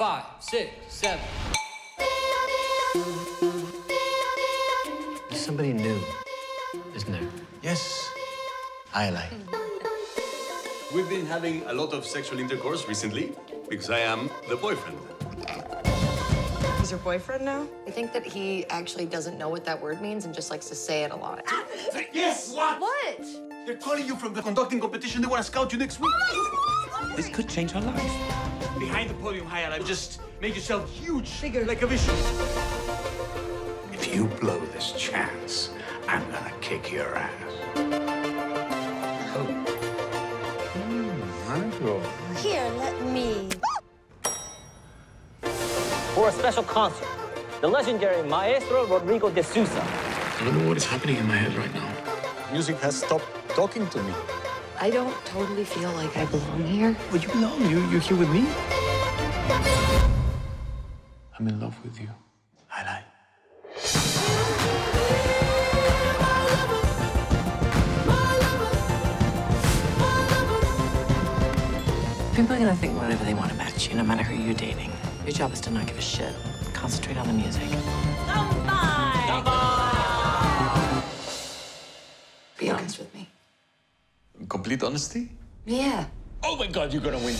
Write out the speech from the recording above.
five, six, seven. There's somebody new, isn't there? Yes, I like. We've been having a lot of sexual intercourse recently because I am the boyfriend. He's your boyfriend now? I think that he actually doesn't know what that word means and just likes to say it a lot. Yes! What? What? They're calling you from the conducting competition. They want to scout you next week. Oh This could change her life. Behind the podium, high alive. Just make yourself huge. Bigger. Like a vision. If you blow this chance, I'm gonna kick your ass. Oh, Here, let me. For a special concert, the legendary Maestro Rodrigo de Souza. I don't know what is happening in my head right now. Music has stopped talking to me. I don't totally feel like I belong here. But you belong. You, you're here with me. I'm in love with you. I like. People are gonna think whatever they want about you, no matter who you're dating. Your job is to not give a shit. Concentrate on the music. Be honest with me. In complete honesty? Yeah. Oh my god, you're gonna win.